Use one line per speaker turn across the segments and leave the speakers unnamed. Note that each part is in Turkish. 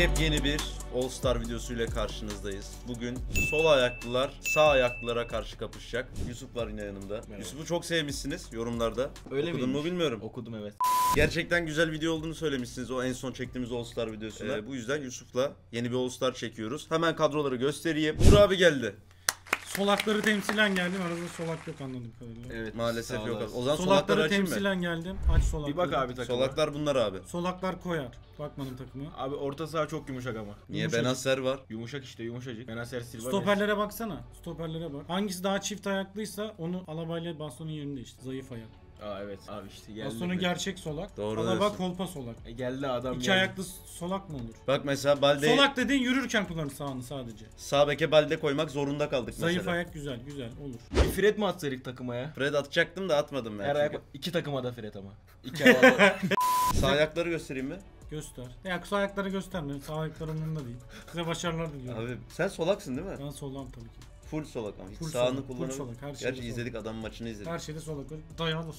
Yepyeni bir All Star videosuyla karşınızdayız. Bugün sol ayaklılar sağ ayaklılara karşı kapışacak. Yusuf var yine yanımda. Yusuf'u çok sevmişsiniz yorumlarda.
Öyle
Okudun mu
miymiş?
bilmiyorum.
Okudum evet.
Gerçekten güzel video olduğunu söylemişsiniz o en son çektiğimiz All Star videosunda. Ee, bu yüzden Yusuf'la yeni bir All Star çekiyoruz. Hemen kadroları göstereyim. Uğur abi geldi.
Solakları temsilen geldim. Arada solak yok anladığım kadarıyla.
Evet.
Maalesef yok. O zaman solakları
Solakları temsilen geldim. Aç solakları.
Bir bak abi takıma.
Solaklar bunlar abi.
Solaklar koyar. Bakmadım takımı.
Abi orta saha çok yumuşak ama.
Niye
Yumuşacık.
Benacer var?
Yumuşak işte yumuşacık. Benacer Silva.
Stoperlere baksana. Stoperlere bak. Hangisi daha çift ayaklıysa onu Alabayla Baston'un yerinde işte. Zayıf ayak.
Aa evet abi işte geldi.
Baston'un gerçek solak.
Doğru
Alaba
diyorsun.
kolpa solak.
E, geldi adam
İki
geldi.
ayaklı solak mı olur?
Bak mesela Balde
Solak dediğin yürürken kullanır sağını sadece.
sağ beke Balde koymak zorunda kaldık
Zayıf
mesela.
ayak güzel güzel olur.
Bir Fred mi atsaydık takıma ya?
Fred atacaktım da atmadım ben.
Her
çünkü.
ayak iki takıma da Fred ama. İki havada.
Sağ ayakları göstereyim mi?
Göster. Ya sağ ayakları gösterme. Sağ ayaklar umurumda değil. Size başarılar diliyorum.
Abi sen solaksın değil mi?
Ben solağım tabii ki.
Full solak ama hiç
Full
sağını
solak, full
kullanabilir.
solak, her şeyde
Gerçi
solak.
izledik adamın maçını izledik.
Her şeyde solak. Dayalı.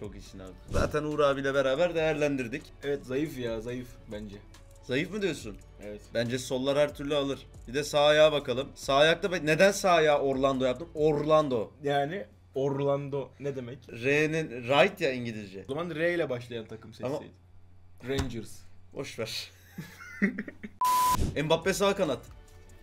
Çok iyisin abi. Zaten Uğur abiyle beraber değerlendirdik.
evet zayıf ya zayıf bence.
Zayıf mı diyorsun?
Evet.
Bence sollar her türlü alır. Bir de sağ ayağa bakalım. Sağ ayakta ben neden sağ ayağı Orlando yaptım? Orlando.
Yani Orlando ne demek?
R'nin right ya İngilizce.
O zaman R ile başlayan takım
Ama-
seçseydi. Rangers.
Boş ver. Mbappe sağ kanat.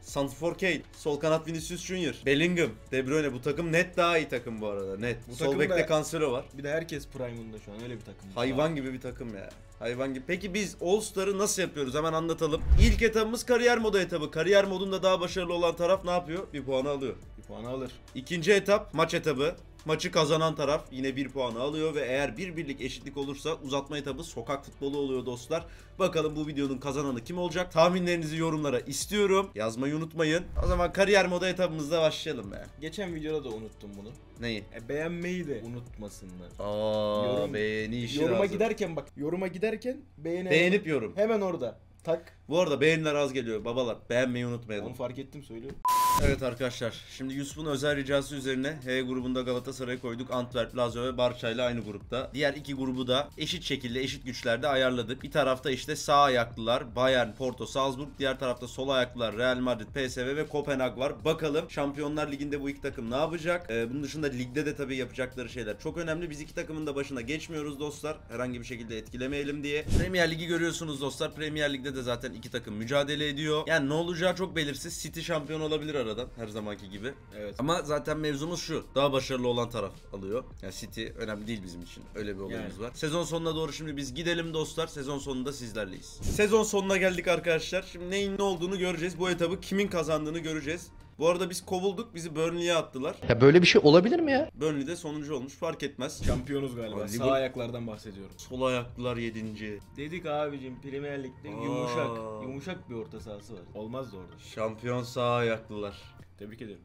Santifor Kane, sol kanat Vinicius Junior, Bellingham, De Bruyne bu takım net daha iyi takım bu arada net.
Bu
sol bekte Cancelo var.
Bir de herkes prime'ında şu an öyle bir takım.
Hayvan gibi bir takım ya. Hayvan gibi. Peki biz All Star'ı nasıl yapıyoruz? Hemen anlatalım. İlk etabımız kariyer modu etabı. Kariyer modunda daha başarılı olan taraf ne yapıyor? Bir puanı alıyor.
Bir puan alır.
İkinci etap maç etabı. Maçı kazanan taraf yine bir puanı alıyor ve eğer bir birlik eşitlik olursa uzatma etabı sokak futbolu oluyor dostlar. Bakalım bu videonun kazananı kim olacak? Tahminlerinizi yorumlara istiyorum. Yazmayı unutmayın. O zaman kariyer modu etabımızda başlayalım be.
Geçen videoda da unuttum bunu.
Neyi?
E, beğenmeyi de unutmasınlar.
Aa,
Yorum-
beğeni işi
yoruma
lazım.
giderken bak yoruma giderken beğeni
Beğenip yorum.
hemen orada tak.
Bu arada beğeniler az geliyor babalar. Beğenmeyi unutmayalım.
Onu fark ettim söylüyorum.
Evet arkadaşlar. Şimdi Yusuf'un özel ricası üzerine H grubunda Galatasaray'ı koyduk. Antwerp, Lazio ve Barça ile aynı grupta. Diğer iki grubu da eşit şekilde, eşit güçlerde ayarladık. Bir tarafta işte sağ ayaklılar Bayern, Porto, Salzburg. Diğer tarafta sol ayaklılar Real Madrid, PSV ve Kopenhag var. Bakalım Şampiyonlar Ligi'nde bu iki takım ne yapacak? Ee, bunun dışında ligde de tabii yapacakları şeyler çok önemli. Biz iki takımın da başına geçmiyoruz dostlar. Herhangi bir şekilde etkilemeyelim diye. Premier Ligi görüyorsunuz dostlar. Premier Lig'de de zaten iki takım mücadele ediyor. Yani ne olacağı çok belirsiz. City şampiyon olabilir aradan her zamanki gibi.
Evet.
Ama zaten mevzumuz şu. Daha başarılı olan taraf alıyor. Yani City önemli değil bizim için. Öyle bir olayımız
Yani.
var. Sezon sonuna doğru şimdi biz gidelim dostlar. Sezon sonunda sizlerleyiz. Sezon sonuna geldik arkadaşlar. Şimdi neyin ne olduğunu göreceğiz. Bu etabı kimin kazandığını göreceğiz. Bu arada biz kovulduk. Bizi Burnley'e attılar.
Ya böyle bir şey olabilir mi ya?
Burnley de sonuncu olmuş. Fark etmez.
Şampiyonuz galiba. Sağ ayaklardan bahsediyorum.
Sol ayaklılar 7.
Dedik abicim Premier Lig'de
Aa.
yumuşak, yumuşak bir orta sahası var. Olmaz da orada.
Şampiyon sağ ayaklılar.
Tebrik ederim.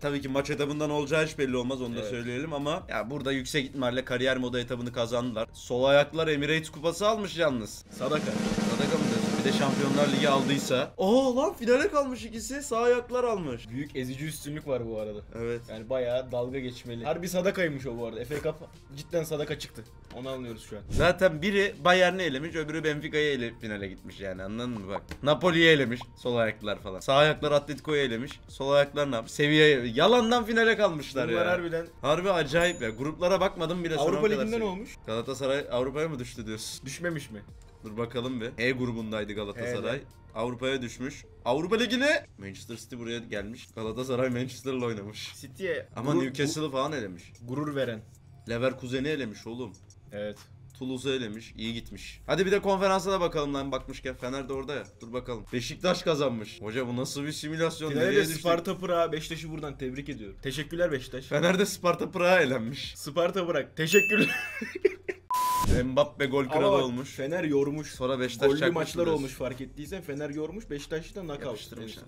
Tabii ki maç etabından olacağı hiç belli olmaz onu da
Evet.
söyleyelim ama ya burada yüksek ihtimalle kariyer modu etabını kazandılar. Sol ayaklılar Emirates kupası almış yalnız.
Sadaka.
Bir de Şampiyonlar Ligi aldıysa. Oo lan finale kalmış ikisi. Sağ ayaklar almış.
Büyük ezici üstünlük var bu arada.
Evet.
Yani bayağı dalga geçmeli. Harbi sadakaymış o bu arada. FA Cup cidden sadaka çıktı. Onu anlıyoruz şu an.
Zaten biri Bayern'i elemiş, öbürü Benfica'yı ele finale gitmiş yani anladın mı bak. Napoli'yi elemiş, sol ayaklar falan. Sağ ayaklar Atletico'yu elemiş, sol ayaklar ne yapmış? Seviye yalandan finale kalmışlar
Bunlar
ya.
harbiden
Harbi acayip ya. Gruplara bakmadım bile.
Avrupa Ligi'nden olmuş.
Galatasaray Avrupa'ya mı düştü diyorsun?
Düşmemiş mi?
Dur bakalım bir. E grubundaydı Galatasaray.
Evet.
Avrupa'ya düşmüş. Avrupa Ligi'ne Manchester City buraya gelmiş. Galatasaray Manchester'la oynamış.
City'ye
Ama
gurur,
Newcastle'ı falan elemiş.
gurur veren.
Leverkusen'i elemiş oğlum.
Evet.
Toulouse'u elemiş. İyi gitmiş. Hadi bir de konferansa da bakalım lan bakmışken. Fener de orada ya. Dur bakalım. Beşiktaş kazanmış. Hoca bu nasıl bir simülasyon? Düştük?
Sparta Prag Beşiktaş'ı buradan tebrik ediyorum. Teşekkürler Beşiktaş.
Fener de Sparta Prag'a elenmiş.
Sparta bırak. Teşekkürler.
Mbappe gol
Ama
kralı
bak,
olmuş.
Fener yormuş.
Sonra Beşiktaş
Gollü
çakmış
maçlar
biliyorsun.
olmuş fark ettiysen Fener yormuş. Beşiktaş da knockout.
Yapıştırmış.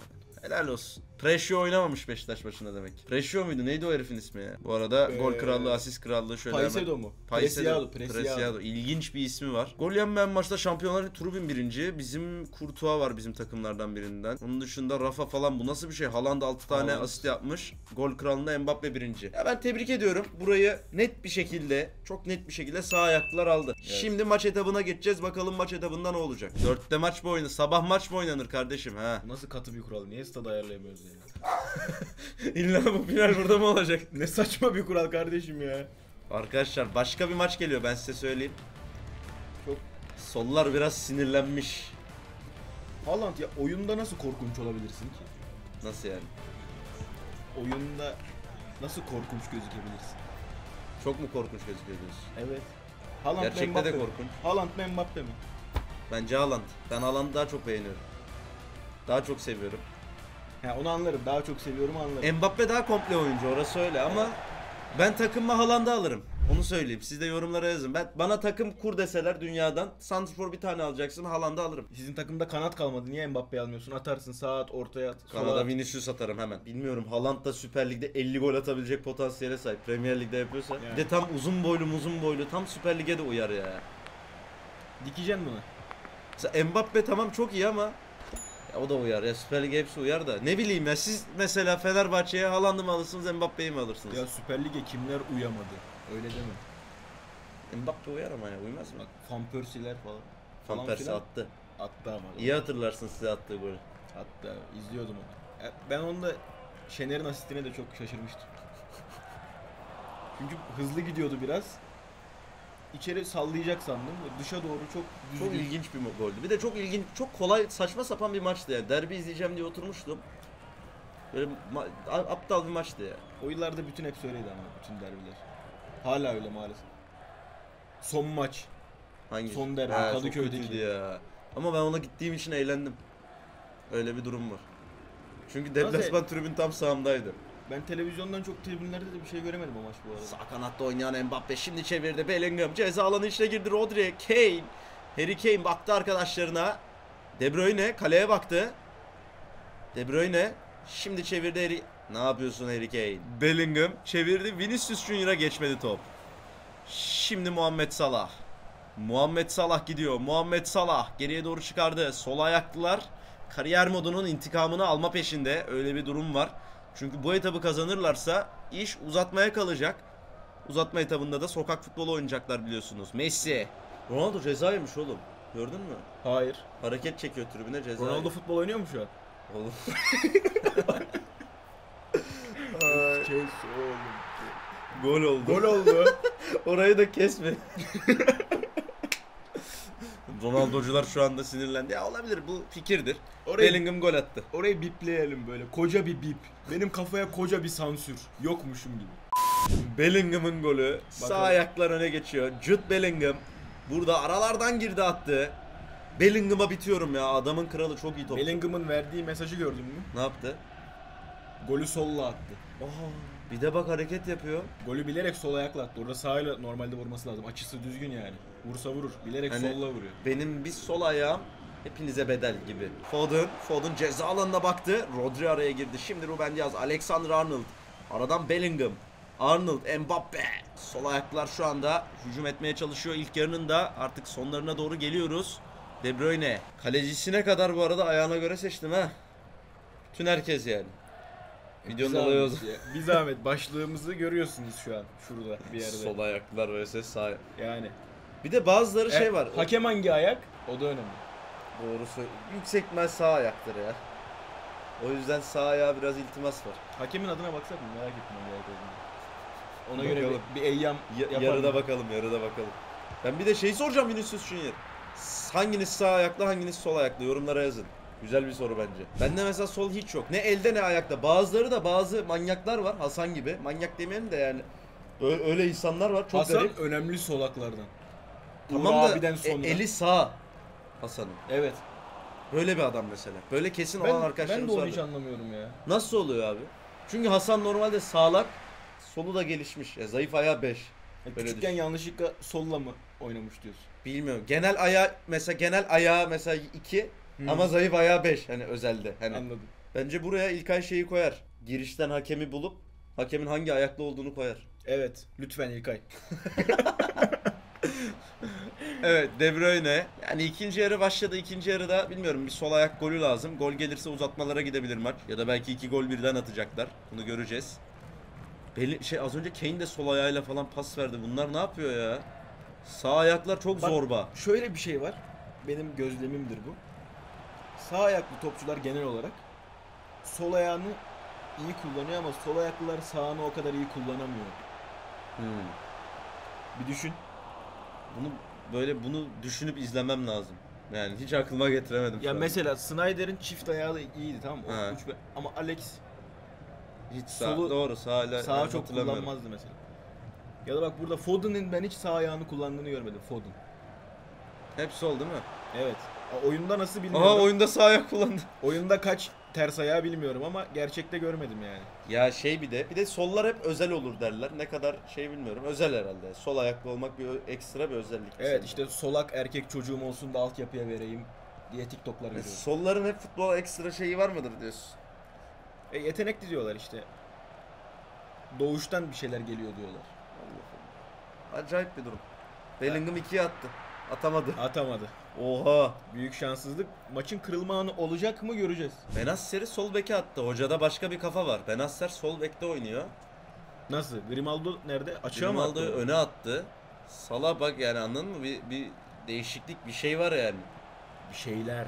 Helal olsun. Pressio oynamamış Beşiktaş maçında demek. Pressio muydu? Neydi o herifin ismi ya? Bu arada gol
Ee,
krallığı, asist krallığı şöyle hemen.
Paisedo mu?
Preciado.
Preciado. Preciado.
İlginç bir ismi var. Gol yenmeyen maçta Şampiyonlar Ligi Trubin birinci. Bizim Courtois var bizim takımlardan birinden. Onun dışında Rafa falan bu nasıl bir şey? Haaland 6 tane
Haaland.
asist yapmış. Gol kralında Mbappe birinci. Ya ben tebrik ediyorum. Burayı net bir şekilde, çok net bir şekilde sağ ayaklılar aldı. Şimdi maç etabına geçeceğiz. Bakalım maç etabında ne olacak? Dörtte maç mı oynanır? Sabah maç mı oynanır kardeşim ha?
Nasıl katı bir kural? Niye stadı ayarlayamıyoruz ya?
İlla bu final burada mı olacak?
ne saçma bir kural kardeşim ya.
Arkadaşlar başka bir maç geliyor ben size söyleyeyim.
Çok
Sollar biraz sinirlenmiş.
Haaland ya oyunda nasıl korkunç olabilirsin ki?
Nasıl yani?
Oyunda nasıl korkunç gözükebilirsin?
Çok mu korkunç gözüküyor diyorsun?
Evet. Haaland
Gerçekte
Mbappe
de korkunç.
Haaland mı Mbappe mi?
Bence Haaland. Ben Haaland'ı daha çok beğeniyorum. Daha çok seviyorum.
Ha onu anlarım. Daha çok seviyorum anlarım.
Mbappe daha komple oyuncu orası öyle ama ben takımma Haaland'ı alırım. Onu söyleyeyim. Siz de yorumlara yazın. Ben bana takım kur deseler dünyadan Santrfor bir tane alacaksın Haaland'ı alırım.
Sizin takımda kanat kalmadı. Niye Mbappe'yi almıyorsun? Atarsın sağa at, ortaya at. sola
Kanada
at.
Vinicius atarım hemen. Bilmiyorum Haaland da Süper Lig'de 50 gol atabilecek potansiyele sahip. Premier Lig'de yapıyorsa.
Yani.
Bir de tam uzun boylu uzun boylu. Tam Süper Lig'e de uyar ya.
Dikeceksin bunu.
Mesela Mbappe tamam çok iyi ama ya o da uyar ya Süper Lig'e hepsi uyar da. Ne bileyim ya siz mesela Fenerbahçe'ye Haaland'ı mı alırsınız Mbappe'yi mi alırsınız?
Ya Süper Lig'e kimler uyamadı? Öyle deme.
Mbappe uyar ama ya uymaz mı?
Bak Van Persie'ler falan.
Van
falan
Persie
filan
attı.
Attı ama.
İyi hatırlarsın size attığı golü.
Hatta izliyordum onu. E, Ben onda Şener'in asistine de çok şaşırmıştım. Çünkü hızlı gidiyordu biraz. İçeri sallayacak sandım. Dışa doğru çok düzgün.
Çok ilginç bir goldü. Bir de çok ilginç, çok kolay, saçma sapan bir maçtı ya. Derbi izleyeceğim diye oturmuştum. Böyle aptal bir maçtı ya.
O yıllarda bütün hep öyleydi ama bütün derbiler. Hala öyle maalesef. Son maç.
Hangi?
Son derbi,
çok
Kadıköy'deki.
ya. Ama ben ona gittiğim için eğlendim. Öyle bir durum var. Çünkü deplasman tribün tam sağımdaydı.
Ben televizyondan çok tribünlerde de bir şey göremedim o maç bu arada.
Sağ kanatta oynayan Mbappe şimdi çevirdi. Bellingham ceza alanı içine girdi. Rodri, Kane. Harry Kane baktı arkadaşlarına. De Bruyne kaleye baktı. De Bruyne şimdi çevirdi Harry. Ne yapıyorsun Harry Kane? Bellingham çevirdi. Vinicius Junior'a geçmedi top. Şimdi Muhammed Salah. Muhammed Salah gidiyor. Muhammed Salah geriye doğru çıkardı. Sol ayaklılar kariyer modunun intikamını alma peşinde. Öyle bir durum var. Çünkü bu etabı kazanırlarsa iş uzatmaya kalacak. Uzatma etabında da sokak futbolu oynayacaklar biliyorsunuz. Messi. Ronaldo ceza yemiş oğlum. Gördün mü?
Hayır.
Hareket çekiyor tribüne ceza.
Ronaldo
yemiş.
futbol oynuyor mu şu an?
Oğlum.
Kes oğlum.
Gol oldu.
Gol oldu.
Orayı da kesme. Ronaldocular şu anda sinirlendi. Ya olabilir bu fikirdir.
Orayı,
Bellingham gol attı.
orayı bipleyelim böyle. Koca bir bip. Benim kafaya koca bir sansür. Yokmuşum gibi.
Bellingham'ın golü. Sağ
Bakalım.
ayaklar öne geçiyor. Jude Bellingham. Burada aralardan girdi attı. Bellingham'a bitiyorum ya. Adamın kralı çok iyi topçu.
Bellingham'ın verdiği mesajı gördün mü?
Ne yaptı?
Golü solla attı.
Bir de bak hareket yapıyor.
Golü bilerek sol ayakla attı. Orada sağıyla normalde vurması lazım. Açısı düzgün yani. Vursa vurur. Bilerek
Hani-
solla vuruyor.
Benim bir sol ayağım hepinize bedel gibi. Foden, Foden ceza alanına baktı. Rodri araya girdi. Şimdi Ruben Diaz, Alexander Arnold. Aradan Bellingham. Arnold, Mbappe. Sol ayaklar şu anda hücum etmeye çalışıyor. İlk yarının da artık sonlarına doğru geliyoruz. De Bruyne. Kalecisine kadar bu arada ayağına göre seçtim ha. Bütün herkes yani. Videonun
Bir
olayı o
ya. Bir zahmet. Başlığımızı görüyorsunuz şu an. Şurada bir yerde.
Sol ayaklar vs sağ.
Yani.
Bir de bazıları şey
E,
var.
Hakem hangi ayak? O da önemli.
Doğru söyle. Yüksek ihtimal sağ ayaktır ya. O yüzden sağ ayağa biraz iltimas var.
Hakemin adına baksak mı? Merak ettim olduğunu. Ona
Bakalım.
göre bir, bir eyyam
Ya-
yapar
yarıda
mı?
bakalım, yarıda bakalım. Ben bir de şeyi soracağım Vinicius Junior. Hanginiz sağ ayaklı, hanginiz sol ayaklı? Yorumlara yazın. Güzel bir soru bence. Bende mesela sol hiç yok. Ne elde ne ayakta. Bazıları da bazı manyaklar var. Hasan gibi. Manyak demeyelim de yani. Öyle, öyle insanlar var. Çok
Hasan
garip.
önemli solaklardan.
Tamam
Uğur
da
abiden
e-
sonra.
eli sağ. Hasan'ın.
Evet.
Böyle bir adam mesela. Böyle kesin
Ben,
olan
ben
arkadaşlarımız
de onu
var.
hiç anlamıyorum ya.
Nasıl oluyor abi? Çünkü Hasan normalde sağlak, solu da gelişmiş. Ya zayıf ayağı 5.
Ya
Böyle
Küçükken
düşün.
yanlışlıkla solla mı oynamış diyorsun?
Bilmiyorum. Genel ayağı mesela genel ayağı mesela 2
Hı.
ama zayıf ayağı 5 hani özelde. Hani
Anladım.
Bence buraya İlkay şeyi koyar. Girişten hakemi bulup hakemin hangi ayaklı olduğunu koyar.
Evet. Lütfen İlkay.
Evet De Bruyne. Yani ikinci yarı başladı. İkinci yarıda bilmiyorum bir sol ayak golü lazım. Gol gelirse uzatmalara gidebilir maç. Ya da belki iki gol birden atacaklar. Bunu göreceğiz. Belli, şey az önce Kane de sol ayağıyla falan pas verdi. Bunlar ne yapıyor ya? Sağ ayaklar çok
Bak-
zorba.
Şöyle bir şey var. Benim gözlemimdir bu. Sağ ayaklı topçular genel olarak sol ayağını iyi kullanıyor ama sol ayaklılar sağını o kadar iyi kullanamıyor.
Hmm.
Bir düşün.
Bunu böyle bunu düşünüp izlemem lazım. Yani hiç aklıma getiremedim.
Ya mesela Snyder'in çift ayağı da iyiydi tamam mı? O üç be- ama Alex
hiç sağ,
solu-
doğru
sağa
yani
çok kullanmazdı mesela. Ya da bak burada Foden'in ben hiç sağ ayağını kullandığını görmedim Foden.
Hep sol değil mi?
Evet. Oyunda nasıl bilmiyorum.
Aha oyunda sağ ayak kullandı.
Oyunda kaç ters ayağı bilmiyorum ama gerçekte görmedim yani.
Ya şey bir de bir de sollar hep özel olur derler. Ne kadar şey bilmiyorum. Özel herhalde. Sol ayaklı olmak bir ekstra bir özellik.
Evet
mesela.
işte solak erkek çocuğum olsun da altyapıya vereyim diye TikTok'lar
E,
görüyorum.
solların hep futbol ekstra şeyi var mıdır diyorsun?
E, yetenekli diyorlar işte. Doğuştan bir şeyler geliyor diyorlar.
Allah Allah. Acayip bir durum. Bellingham 2'ye attı. Atamadı.
Atamadı.
Oha.
Büyük şanssızlık. Maçın kırılma anı olacak mı göreceğiz.
Benasser'i sol beke attı. Hocada başka bir kafa var. Benasser sol bekte oynuyor.
Nasıl? Grimaldo nerede? Açığa mı attı?
öne attı. Sala bak yani anladın mı? Bir, bir değişiklik bir şey var yani.
Bir şeyler.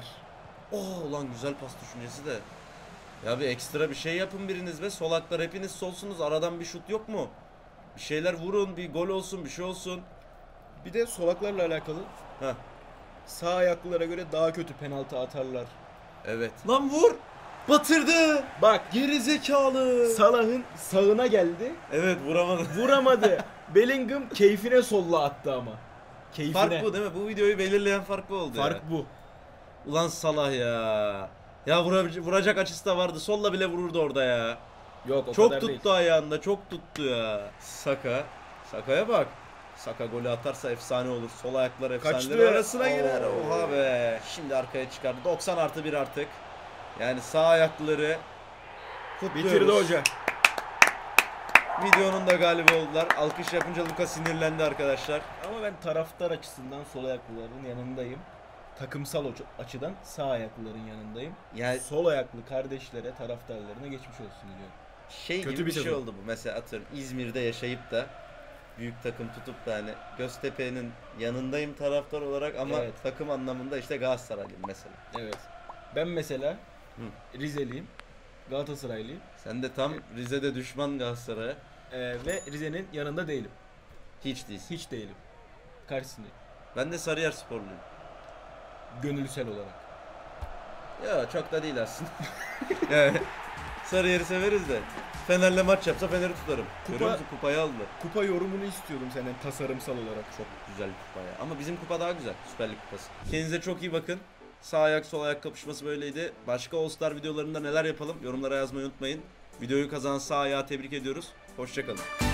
Oh ulan güzel pas düşüncesi de. Ya bir ekstra bir şey yapın biriniz be. Solaklar hepiniz solsunuz. Aradan bir şut yok mu? Bir şeyler vurun. Bir gol olsun. Bir şey olsun.
Bir de solaklarla alakalı.
Heh.
Sağ ayaklılara göre daha kötü penaltı atarlar.
Evet. Lan vur. Batırdı.
Bak
Geri zekalı.
Salah'ın sağına geldi.
evet vuramadı.
Vuramadı. Bellingham keyfine solla attı ama. Keyfine.
Fark bu değil mi? Bu videoyu belirleyen fark bu oldu
Fark
ya.
bu.
Ulan Salah ya. Ya vura- vuracak açısı da vardı. Solla bile vururdu orada ya.
Yok o
çok
kadar
tuttu
değil.
ayağında. Çok tuttu ya. Saka. Saka'ya bak. Saka golü atarsa efsane olur. Sol ayaklar efsaneler
Kaçtı.
arasına girer.
Oo.
Oha be. Şimdi arkaya çıkardı. 90 artı 1 artık. Yani sağ ayaklıları kutluyoruz.
Bitirdi hoca.
Videonun da galibi oldular. Alkış yapınca Luka sinirlendi arkadaşlar.
Ama ben taraftar açısından sol ayaklıların yanındayım. Takımsal açıdan sağ ayaklıların yanındayım.
Yani
Sol ayaklı kardeşlere, taraftarlarına geçmiş olsun diyorum.
şey
Kötü
gibi bir şey oldu bu. Mesela atıyorum İzmir'de yaşayıp da büyük takım tutup da hani Göztepe'nin yanındayım taraftar olarak ama
Evet.
takım anlamında işte Galatasaraylıyım mesela.
Evet. Ben mesela Rizeliyim. Galatasaraylıyım.
Sen de tam Rize'de düşman Galatasaray'a
Ee, ve Rize'nin yanında değilim.
hiç değilsin.
Hiç değilim. Karşısındayım.
Ben de Sarıyer sporluyum.
Gönülsel olarak.
Ya çok da değil aslında. yani, Sarıyer'i severiz de. Fener'le maç yapsa Fener'i tutarım.
Kupa-
Görüyor musun kupayı aldı.
Kupa yorumunu istiyordum senden tasarımsal olarak.
Çok güzel bir kupa ya. Ama bizim kupa daha güzel. Süper Lig kupası. Kendinize çok iyi bakın. Sağ ayak sol ayak kapışması böyleydi. Başka All Star videolarında neler yapalım yorumlara yazmayı unutmayın. Videoyu kazanan sağ ayağı tebrik ediyoruz. Hoşçakalın.